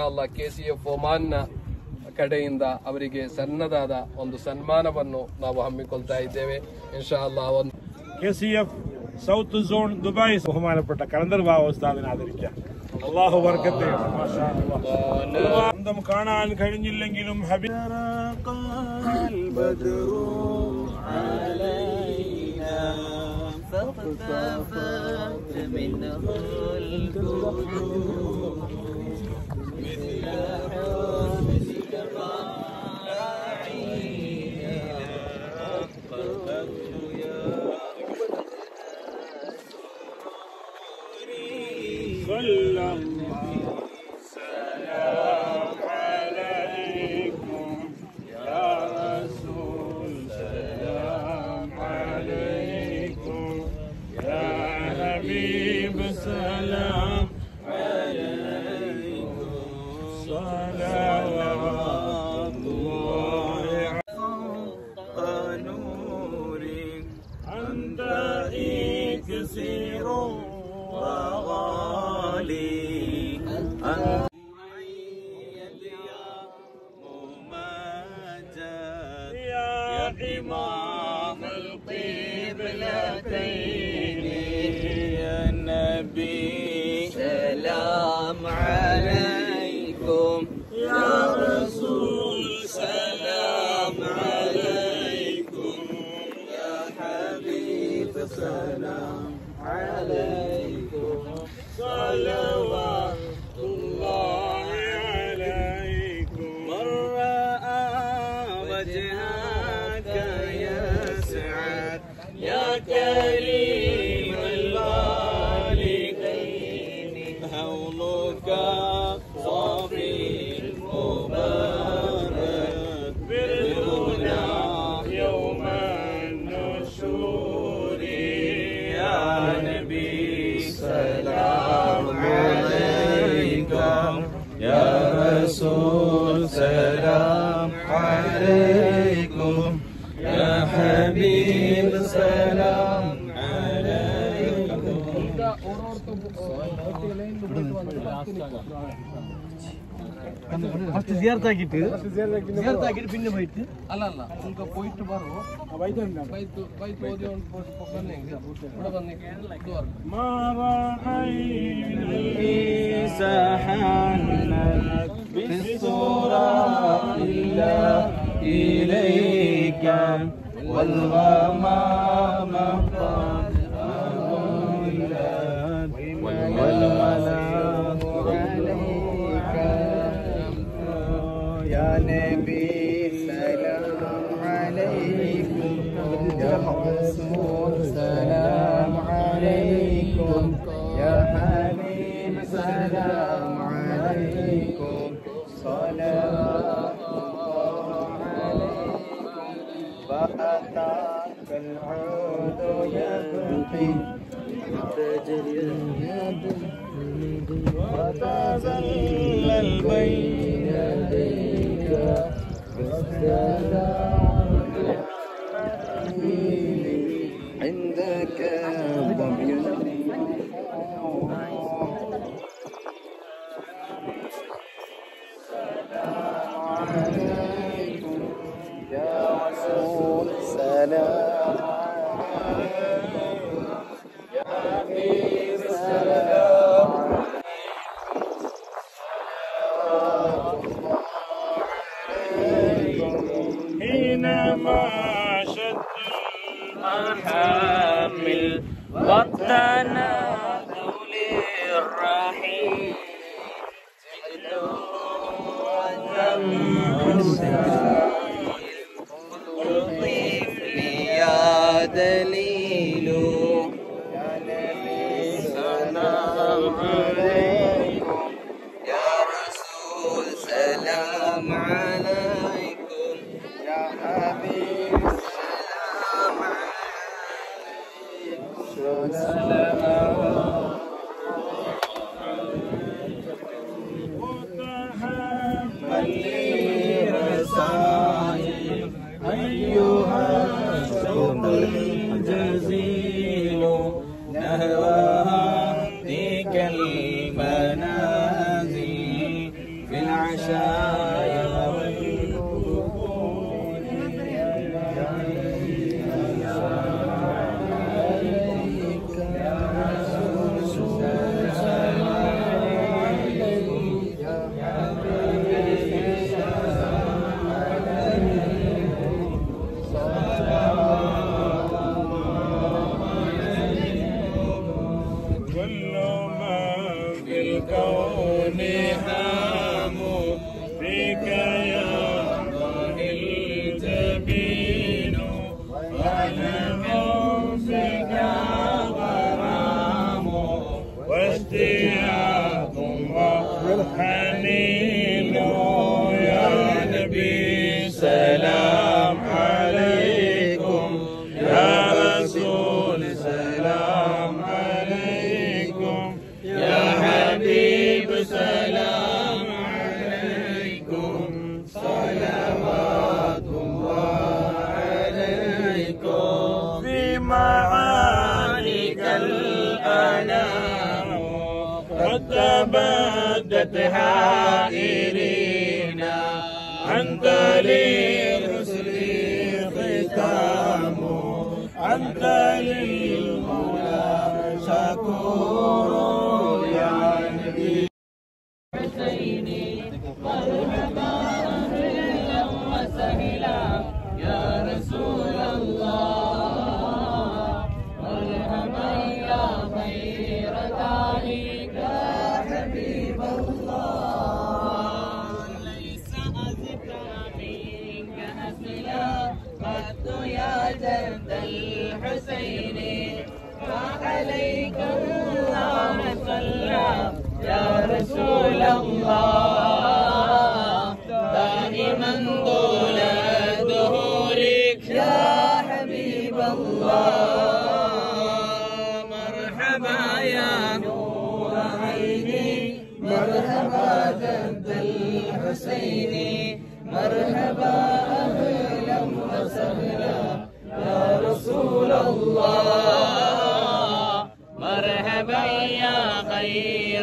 ಅಲ್ಲ K C F ಒಮಾನ್ನ ಕಡೆಯಿಂದ ಅವರಿಗೆ ಸಣ್ಣದಾದ ಒಂದು ಸನ್ಮಾನವನ್ನು ನಾವು ಹಮ್ಮಿಕೊಳ್ತಾ ಇದ್ದೇವೆ. ಇನ್ಶಾ ಅಲ್ಲ ಒಂದು K C F south zone Dubai ಬಹುಮಾನಪಟ್ಟ കലണ്ടർ ഭാവസ്ഥാപന ആദരിക്ക അള്ളാഹു വർക്കത്തെ Yeah. ಜಿಯರ್ ತಾಗಿಟ್ಟು ಜಿಯರ್ ತಾಗಿಟ್ಟು ಪಿನ್ನೆ ಬೈತು ಅಲ್ಲ ಅಲ್ಲ ಈಗ ಪೋಯಿಟ್ಟು ಬರು ಬೈತು ಬೈತು ಬೈತು ಓದಿ ಒಂದು ಪೋಸ್ಟ್ ಪಕ್ಕನೆ ಕೂಡ ಬಂದೆ ಮಾರಾಣಿ ಸಹನ بالصورة إلا إليك والغمام Father. Delhi. بدت حائرينا عن لي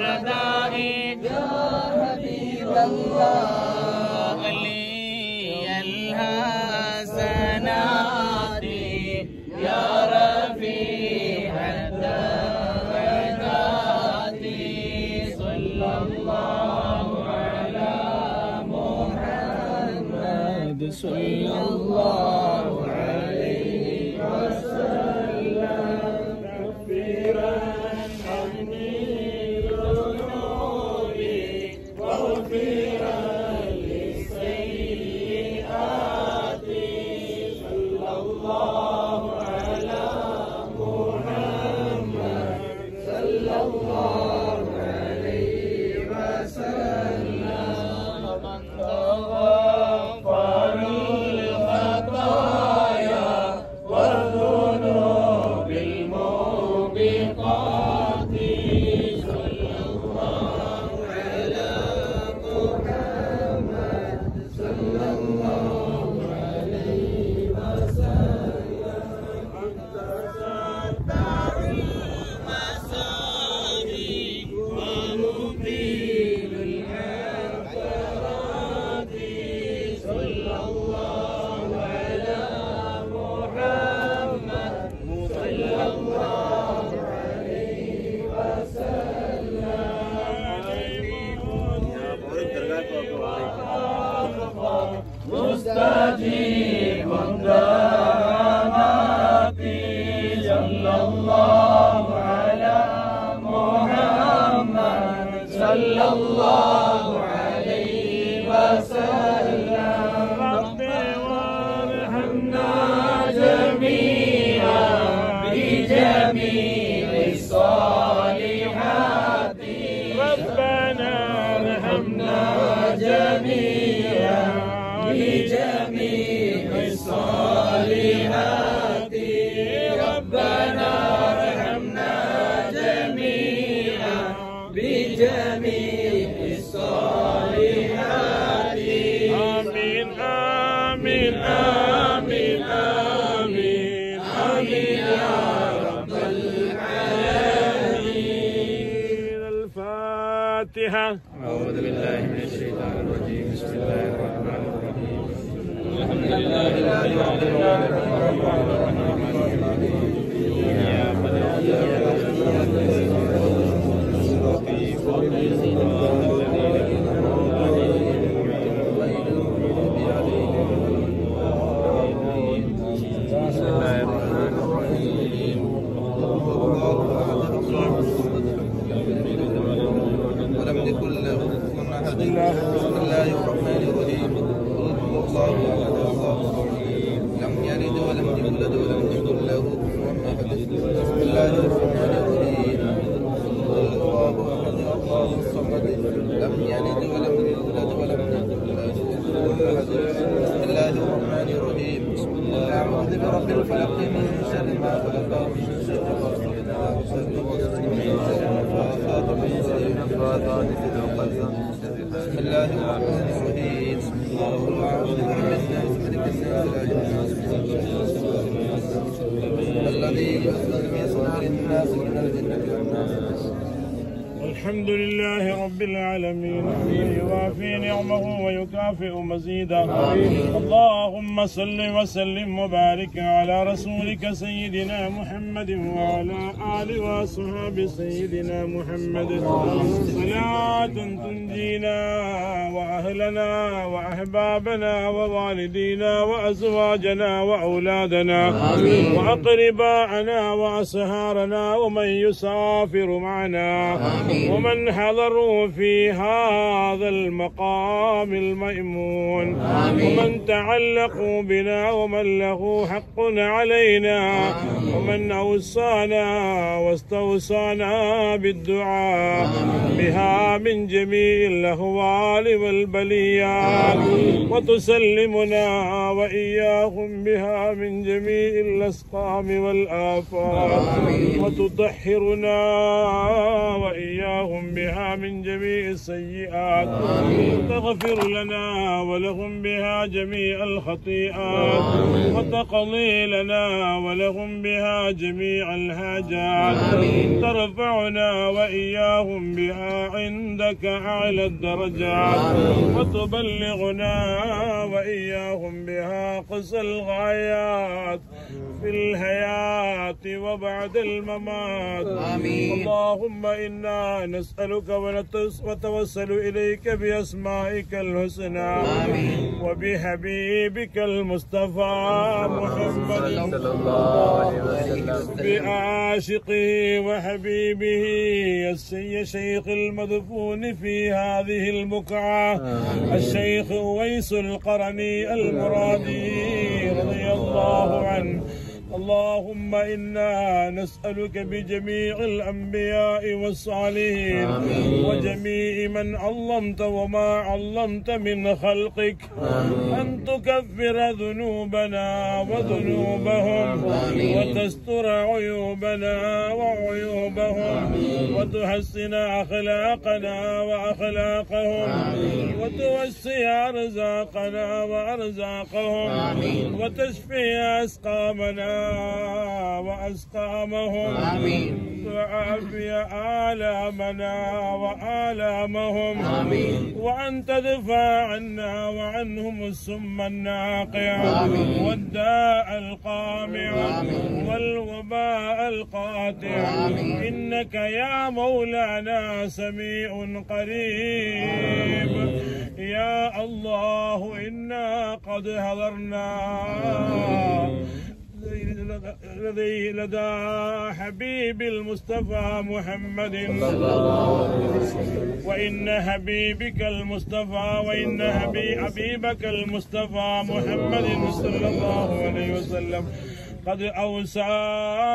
البدائل يا حبيب الله لي يا صلى الله على محمد. صلى الله عليه وسلم. جميل لله الذي وحدنا ولم يكن له كفوا احد الحمد لله رب العالمين. يوافي نعمه ويكافئ مزيدا اللهم صل وسلم وبارك على رسولك سيدنا محمد وعلى آل وصحاب سيدنا محمد. صلاة تنجينا وأهلنا وأحبابنا ووالدينا وأزواجنا وأولادنا وأقرباءنا وأصهارنا ومن يسافر معنا. ومن حضروا في هذا المقام الميمون. ومن تعلقوا بنا ومن له حق علينا. ومن أوصانا واستوصانا بالدعاء. بها من جميع الأهوال والبليات وتسلمنا وإياهم بها من جميع الأسقام والآفات وتطهرنا وإياهم بها من جميع السيئات. تغفر لنا ولهم بها جميع الخطيئات. وتقضي لنا ولهم بها جميع الحاجات. ترفعنا وإياهم بها عندك أعلى الدرجات. وتبلغنا وإياهم بها قصى الغايات. في الحياة وبعد الممات. آمين. اللهم إنا نسألك وتوسل إليك بأسمائك الحسنى. وبحبيبك المصطفى محمد بعاشقه وحبيبه السي شيخ المدفون في هذه البقعة الشيخ أويس القرني المرادي رضي الله عنه. اللهم إنا نسألك بجميع الأنبياء والصالحين وجميع من علمت وما علمت من خلقك أن تكفر ذنوبنا وذنوبهم وتستر عيوبنا وعيوبهم وتحسن أخلاقنا وأخلاقهم وتوسع أرزاقنا وأرزاقهم وتشفي أسقامنا وأسقامهم. وعافي آلامنا وآلامهم. وأن تدفع عنا وعنهم السم الناقع. والداء القامع. والوباء القاطع. إنك يا مولانا سميع قريب. يا الله إنا قد حضرنا لدي لدى حبيب المصطفى محمد. وإن حبيبك المصطفى وإن حبي- حبيبك المصطفى محمد صلى الله عليه وسلم. قد أوسع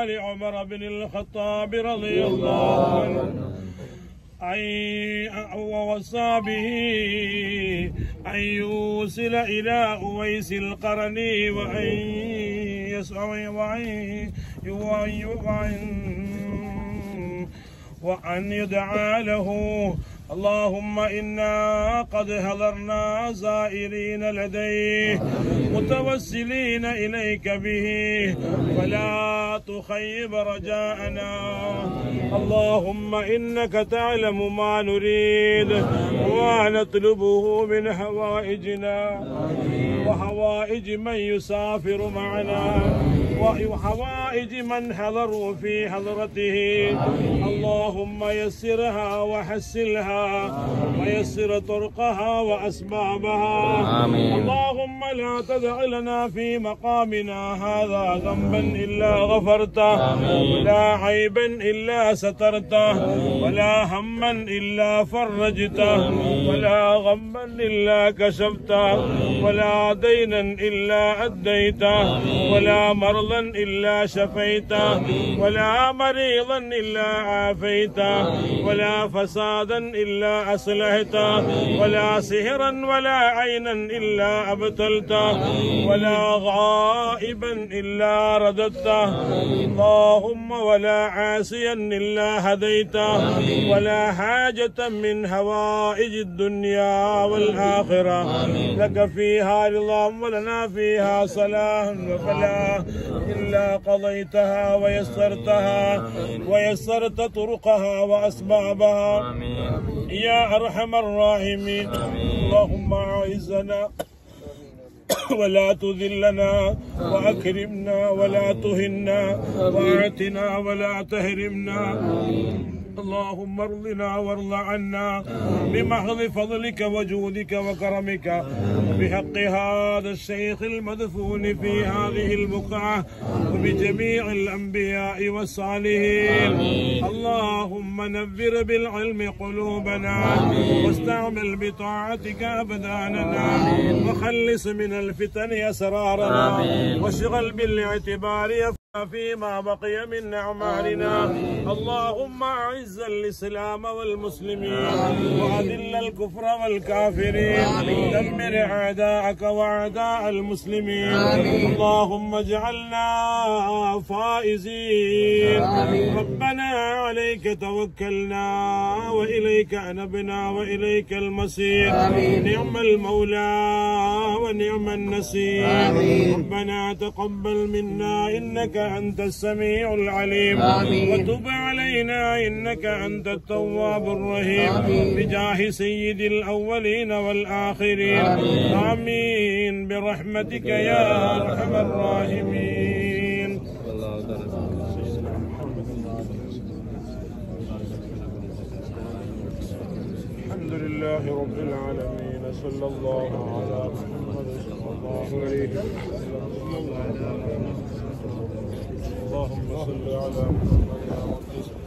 لعمر بن الخطاب رضي الله عنه. ووصى به أن يوصل إلى أويس القرني وأن يسعى وأن يدعى له اللهم إنا قد حضرنا زائرين لديه متوسلين إليك به فلا تخيب رجاءنا. اللهم إنك تعلم ما نريد وما نطلبه من حوائجنا وحوائج من يسافر معنا وحوائج حوائج من حضروا في حضرته. اللهم يسرها وحسلها ويسر طرقها وأسبابها. اللهم لا تدع لنا في مقامنا هذا ذنبا إلا غفرته. ولا عيبا إلا سترته. ولا هما إلا فرجته. ولا غما إلا كشفته ولا دينا إلا أديته. ولا مرضا إلا شفيته ولا مريضا إلا عافيته ولا فسادا إلا أصلحته ولا سهرا ولا عينا إلا أبتلته ولا غائبا إلا رددته اللهم ولا عاسيا إلا هديته ولا حاجة من هوائج الدنيا والآخرة. لك فيها رضا ولنا فيها صلاح وفلاح إلا قضيتها ويسرتها ويسرت طرقها وأسبابها. يا أرحم الراحمين. اللهم أعزنا ولا تذلنا وأكرمنا ولا تهنا وأعتنا ولا تهرمنا. اللهم ارضنا وارض عنا بمحض فضلك وجودك وكرمك بحق هذا الشيخ المدفون في هذه البقعة وبجميع الأنبياء والصالحين. اللهم نذر بالعلم قلوبنا واستعمل بطاعتك أبداننا وخلص من الفتن أسرارنا واشغل بالإعتبار فيما بقي من أعمالنا. اللهم أعز الإسلام والمسلمين وأذل الكفر والكافرين. دمر أعداءك وأعداء المسلمين. اللهم اجعلنا فائزين. ربنا عليك توكلنا وإليك أنبنا وإليك المصير. نعم المولى ونعم النصير. ربنا تقبل منا إنك أنت السميع العليم. وتب علينا إنك أنت التواب الرحيم. بجاه سيد الأولين والآخرين. آمين. برحمتك يا أرحم الراحمين. الحمد لله رب العالمين صلى الله على محمد صلى الله عليه وسلم اللهم صل على محمد يا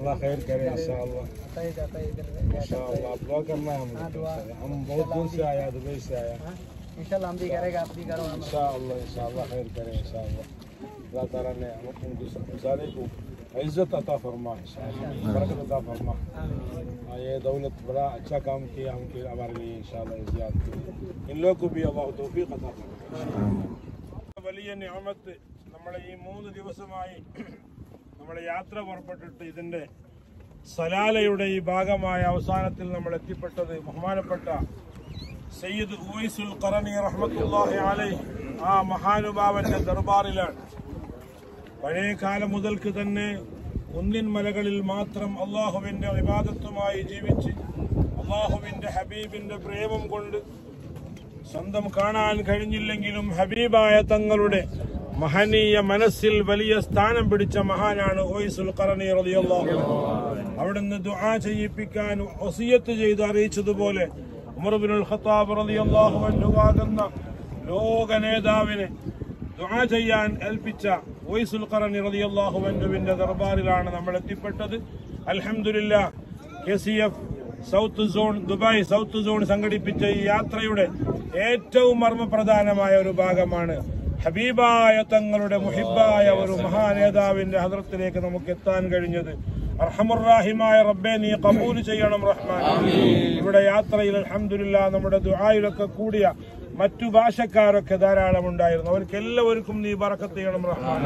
اللہ خیر کرے انشاءاللہ۔ انشاءاللہ آپ دعا کرنا ہے ہم ہاں، ہم بہت دور سے آیا دبئی سے آیا ہاں، انشاءاللہ ہم بھی کرے گا آپ بھی کرو۔ انشاءاللہ انشاءاللہ خیر کرے انشاءاللہ۔ اللہ تعالیٰ نے ان سارے کو عزت عطا فرما انشاءاللہ۔ برکت عطا فرما۔ ہاں، یہ دولت بڑا اچھا کام کیا ہم کے ہمارے لیے انشاءاللہ زیاد کے ان لوگ کو بھی اللہ توفیق عطا فرما۔ വലിയ ഞാമത്ത് നമ്മുടെ مون മൂന്ന് ദിവസമായി നമ്മളെ യാത്ര പുറപ്പെട്ടിട്ട് ഇതിന്റെ സലാലയുടെ ഈ ഭാഗമായ അവസാനത്തിൽ നമ്മൾ എത്തിപ്പെട്ടത് ബഹുമാനപ്പെട്ട സയ്യിദ് ഉവൈസുൽ കറണി റഹ്മത്തുല്ലാഹി അലൈ ആ മഹാനുഭാവന്റെ ദർബാറിലാണ്. പഴയ കാലം മുതൽക്ക് തന്നെ കുന്നിൻ മലകളിൽ മാത്രം അള്ളാഹുവിന്റെ വിവാദത്വമായി ജീവിച്ച് അള്ളാഹുവിന്റെ ഹബീബിന്റെ പ്രേമം കൊണ്ട് സ്വന്തം കാണാൻ കഴിഞ്ഞില്ലെങ്കിലും ഹബീബായ തങ്ങളുടെ മഹനീയ മനസ്സിൽ വലിയ സ്ഥാനം പിടിച്ച മഹാനാണ് അവിടുന്ന് ദുആ ചെയ്യിപ്പിക്കാൻ ഒസിയത്ത് ചെയ്ത് അറിയിച്ചതുപോലെ ഉമർ ഇബ്നുൽ ഖത്താബ് റളിയല്ലാഹു ലോക നേതാവിനെ ദുആ ചെയ്യാൻ ഏൽപ്പിച്ച ഓയിസുൽ ഖറനി റളിയല്ലാഹു അൻഹുവിന്റെ ദർബാറിലാണ് നമ്മൾ എത്തിപ്പെട്ടത്. അൽഹംദുലില്ലാ K C F south zone Dubai south zone സംഘടിപ്പിച്ച ഈ യാത്രയുടെ ഏറ്റവും മർമ്മപ്രധാനമായ ഒരു ഭാഗമാണ് ഹബീബായ തങ്ങളുടെ മുഹിബായ ഒരു മഹാനേതാവിന്റെ ഹദ്രത്തിലേക്ക് നമുക്ക് എത്താൻ കഴിഞ്ഞത്. അർഹമുറാഹിമായ റബ്ബെ നീ കബൂൽ ചെയ്യണം റഹ്മാൻ. ഇവിടെ യാത്രയിൽ അലഹമില്ല നമ്മുടെ ദുആയിലൊക്കെ കൂടിയ മറ്റു ഭാഷക്കാരൊക്കെ ധാരാളം ഉണ്ടായിരുന്നു. അവർക്ക് എല്ലാവർക്കും നീ ബറക്കത്ത് ചെയ്യണം റഹ്മാൻ.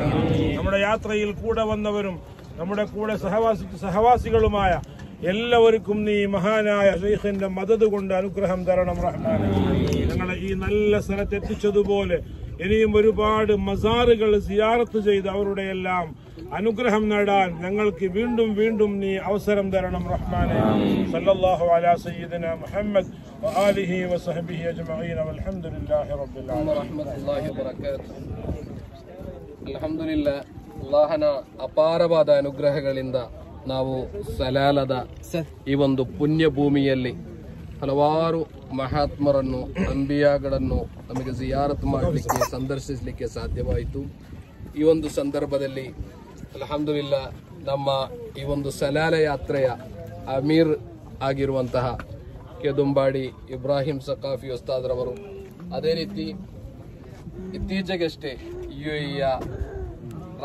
നമ്മുടെ യാത്രയിൽ കൂടെ വന്നവരും നമ്മുടെ കൂടെ സഹവാസി സഹവാസികളുമായ എല്ലാവർക്കും നീ മഹാനായ ഷെയ്ഖിന്റെ മദത് കൊണ്ട് അനുഗ്രഹം തരണം റഹ്മാൻ. ഞങ്ങളെ ഈ നല്ല സ്ഥലത്ത് എത്തിച്ചതുപോലെ ഇനിയും ഒരുപാട് മസാറുകൾ സിയാറത്ത് ചെയ്ത് അവരുടെ എല്ലാം അനുഗ്രഹം നേടാൻ ഞങ്ങൾക്ക് വീണ്ടും വീണ്ടും നീ അവസരം തരണം റഹ്മാനെ സല്ലല്ലാഹു അലാ സയ്യിദിന മുഹമ്മദ് വആലിഹി വസഹബിഹി അജ്മഈൻ വൽഹംദുലില്ലാഹി റബ്ബിൽ ആലമീൻ ವರಹಮತುಲ್ಲಾಹಿ ವಬರಕಾತು ಅಲ್ಹಮ್ದುಲಿಲ್ಲ ಅಲ್ಲಾಹನ ಅಪಾರವಾದ ಅನುಗ್ರಹಗಳಿಂದ ನಾವು ಸಲಾಲದ ಈ ಒಂದು ಪುಣ್ಯ ಭೂಮಿಯಲ್ಲಿ ಹಲವಾರು ಮಹಾತ್ಮರನ್ನು, ಅಂಬಿಯಾಗಳನ್ನು ನಮಗೆ ಜಿಯಾರತ್ ಮಾಡಲಿಕ್ಕೆ, ಸಂದರ್ಶಿಸಲಿಕ್ಕೆ ಸಾಧ್ಯವಾಯಿತು. ಈ ಒಂದು ಸಂದರ್ಭದಲ್ಲಿ, ಅಲಹಮ್ದುಲಿಲ್ಲ, ನಮ್ಮ ಈ ಒಂದು ಸಲಾಲ ಯಾತ್ರೆಯ ಅಮೀರ್ ಆಗಿರುವಂತಹ ಕೆದುಂಬಾಡಿ ಇಬ್ರಾಹಿಂ ಸಕಾಫಿ ಉಸ್ತಾದ್ರವರು, ಅದೇ ರೀತಿ ಇತ್ತೀಚೆಗಷ್ಟೇ ಯು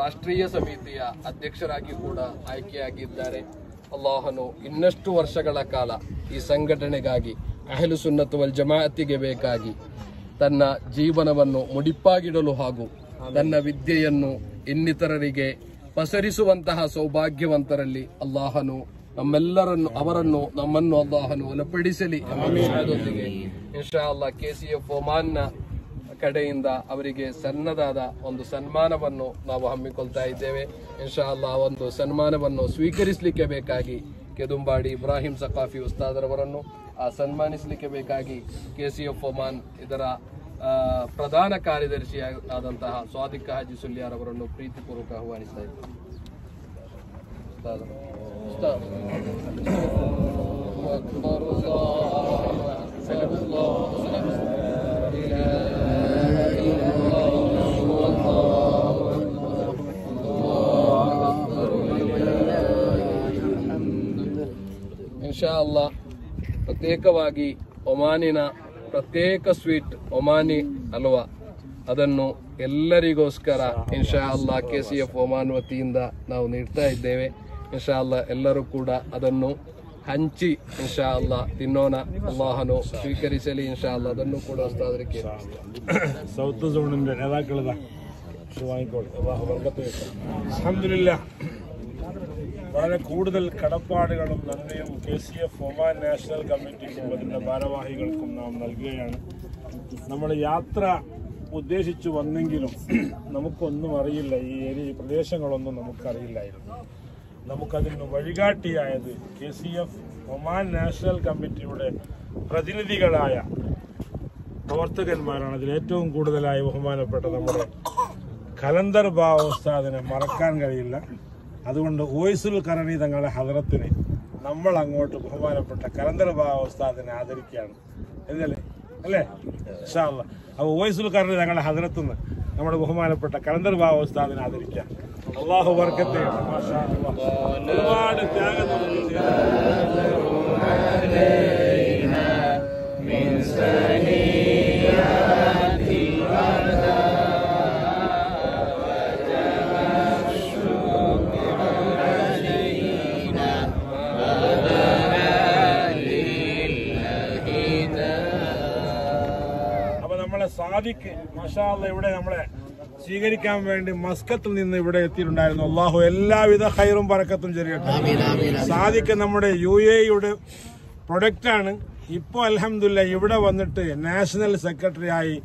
ರಾಷ್ಟ್ರೀಯ ಸಮಿತಿಯ ಅಧ್ಯಕ್ಷರಾಗಿ ಕೂಡ ಆಯ್ಕೆಯಾಗಿದ್ದಾರೆ. ಅಲ್ಲಾಹನು ಇನ್ನಷ್ಟು ವರ್ಷಗಳ ಕಾಲ ಈ ಸಂಘಟನೆಗಾಗಿ ಅಹಲು ಸುನ್ನತ್ ವಲ್ ಜಮಾಅತಿಗೆ ಬೇಕಾಗಿ ತನ್ನ ಜೀವನವನ್ನು ಮುಡಿಪಾಗಿಡಲು ಹಾಗೂ ತನ್ನ ವಿದ್ಯೆಯನ್ನು ಇನ್ನಿತರರಿಗೆ ಪಸರಿಸುವಂತಹ ಸೌಭಾಗ್ಯವಂತರಲ್ಲಿ ಅಲ್ಲಾಹನು ನಮ್ಮೆಲ್ಲರನ್ನು ಅವರನ್ನು ನಮ್ಮನ್ನು ಅಲ್ಲಾಹನು ಒಲಪಡಿಸಲಿ ಎಂಬ ವಿಷಯದೊಂದಿಗೆ ಇನ್ಶಾ ಅಲ್ಲಾ ಕೆ ಸಿ ಎಫ್ ಒಮಾನ್ನ ಕಡೆಯಿಂದ ಅವರಿಗೆ ಸಣ್ಣದಾದ ಒಂದು ಸನ್ಮಾನವನ್ನು ನಾವು ಹಮ್ಮಿಕೊಳ್ತಾ ಇದ್ದೇವೆ. ಇನ್ಶಾ ಅಲ್ಲಾ ಒಂದು ಸನ್ಮಾನವನ್ನು ಸ್ವೀಕರಿಸಲಿಕ್ಕೆ ಬೇಕಾಗಿ ಕೆದುಂಬಾಡಿ ಇಬ್ರಾಹಿಂ ಸಕಾಫಿ ಉಸ್ತಾದರವರನ್ನು ಆ ಸನ್ಮಾನಿಸಲಿಕ್ಕೆ ಬೇಕಾಗಿ ಕೆ ಸಿ ಎಫ್ ಒಮಾನ್ ಇದರ ಪ್ರಧಾನ ಕಾರ್ಯದರ್ಶಿ ಆದಂತಹ ಸ್ವಾದಿಕ್ ಹಾಜಿ ಸುಲ್ಯಾರ್ ಅವರನ್ನು ಪ್ರೀತಿಪೂರ್ವಕ ಆಹ್ವಾನಿಸ್ತಾ ಇದ್ದೇವೆ. ಇನ್ಶಾ ಅಲ್ಲ ಪ್ರತ್ಯೇಕವಾಗಿ ಒಮಾನಿನ ಪ್ರತ್ಯೇಕ ಸ್ವೀಟ್ ಒಮಾನಿ ಅಲ್ವ? ಅದನ್ನು ಎಲ್ಲರಿಗೋಸ್ಕರ ಇನ್ಶಾ ಅಲ್ಲಾ ಕೆ ಸಿ ಎಫ್ ಒಮಾನ್ ವತಿಯಿಂದ ನಾವು ನೀಡ್ತಾ ಇದ್ದೇವೆ. ಇನ್ಶಾ ಅಲ್ಲ ಎಲ್ಲರೂ ಕೂಡ ಅದನ್ನು ಹಂಚಿ ಇನ್ಶಾ ಅಲ್ಲ ತಿನ್ನೋಣ. ಅಲ್ಲಾಹನು ಸ್ವೀಕರಿಸಲಿ ಇನ್ಶಾ ಅಲ್ಲ ಅದನ್ನು ಕೂಡ ಅಲ್ಹಮ್ದುಲಿಲ್ಲ. വളരെ കൂടുതൽ കടപ്പാടുകളും നന്ദിയും K C F Oman national കമ്മിറ്റിക്കും അതിന്റെ ഭാരവാഹികൾക്കും നാം നൽകുകയാണ്. നമ്മൾ യാത്ര ഉദ്ദേശിച്ചു വന്നെങ്കിലും നമുക്കൊന്നും അറിയില്ല. ഈ ഏരിയ പ്രദേശങ്ങളൊന്നും നമുക്കറിയില്ലായിരുന്നു. നമുക്കതിന് വഴികാട്ടിയായത് K C F Oman national കമ്മിറ്റിയുടെ പ്രതിനിധികളായ പ്രവർത്തകന്മാരാണ്. അതിൽ ഏറ്റവും കൂടുതലായി ബഹുമാനപ്പെട്ട നമ്മുടെ കലന്തർ ബാവ ഉസ്താദിനെ മറക്കാൻ കഴിയില്ല. അതുകൊണ്ട് ഓയ്സുൽ കരണി തങ്ങളുടെ ഹദറത്തിനെ നമ്മൾ അങ്ങോട്ട് ബഹുമാനപ്പെട്ട കലന്തർ ബാവ ഉസ്താദിനെ ആദരിക്കുകയാണ്. എന്നല്ലേ അല്ലേ? അല്ലാ. അപ്പൊ ഓയ്സുൽ കരണി തങ്ങളുടെ ഹദറത്തുനിന്ന് നമ്മുടെ ബഹുമാനപ്പെട്ട കലന്തർ ബാവ ഉസ്താദിനെ ആദരിക്കാം അള്ളാഹു വർക്കത്തെ. ഒരുപാട് ത്യാഗം ചെയ്തു സാദിക്ക് മഷാല്ല ഇവിടെ നമ്മളെ സ്വീകരിക്കാൻ വേണ്ടി മസ്കത്തിൽ നിന്ന് ഇവിടെ എത്തിയിട്ടുണ്ടായിരുന്നു. അള്ളാഹു എല്ലാവിധ ഹൈറും പറക്കത്തും ചെറിയട്ടെ. സാദിഖ് നമ്മുടെ യു എയുടെ പ്രൊഡക്റ്റ് ആണ്. ഇപ്പോൾ അലഹമില്ല ഇവിടെ വന്നിട്ട് നാഷണൽ സെക്രട്ടറി ആയി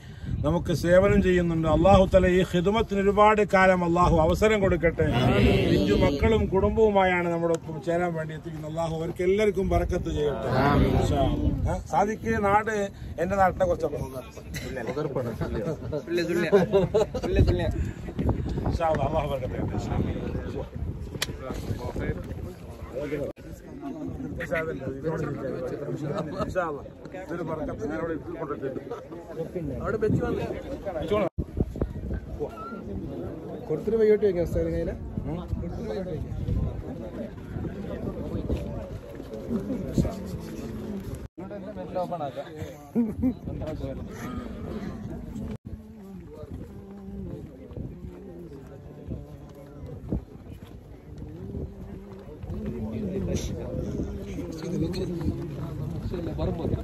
നമുക്ക് സേവനം ചെയ്യുന്നുണ്ട്. അള്ളാഹു തല ഈ ഹിദുമത്തിന് ഒരുപാട് കാലം അള്ളാഹു അവസരം കൊടുക്കട്ടെ. അഞ്ചു മക്കളും കുടുംബവുമായാണ് നമ്മുടെ ഒപ്പം ചേരാൻ വേണ്ടി എത്തിക്കുന്നത് അള്ളാഹു അവർക്ക് എല്ലാവർക്കും പറക്കത്ത് ചെയ്യട്ടെ. സാധിക്ക് നാട് എന്റെ നാട്ടിനെ കുറിച്ചാണ് കൊടുത്തിട്ട് വൈകിട്ട് വയ്ക്കാം സ്ഥലം കയ്യിലെ ഓപ്പൺ ആക്കാം வரும்போது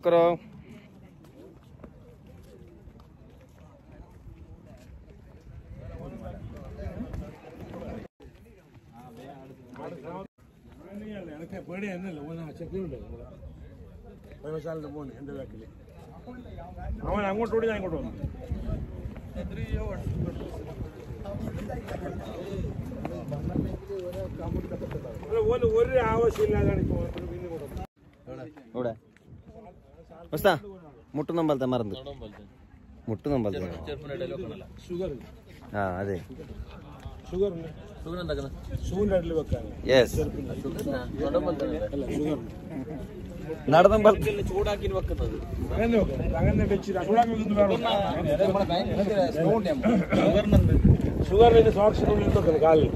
करो എനിക്ക് പേടി എന്നല്ല ഓൻ ആ ചെക്കിലുണ്ട് വ്യവസായത്തിന്റെ മോൻ എന്റെ ബാക്കില് അവൻ അങ്ങോട്ടോടി ഞാൻ ഇങ്ങോട്ട് വന്നു അല്ല, ഓന് ഒരു ആവശ്യമില്ലാതാണ് ഇപ്പൊ ഇവിടെ മുട്ടുന്നമ്പലത്തെ മറന്ന്. മുട്ടുന്നമ്പലത്തെ ആ അതെ. നടന്നമ്പലത്തിൽ ചൂടാക്കി വെക്കുന്നത്. വെച്ചിട്ട് കാലിൽ.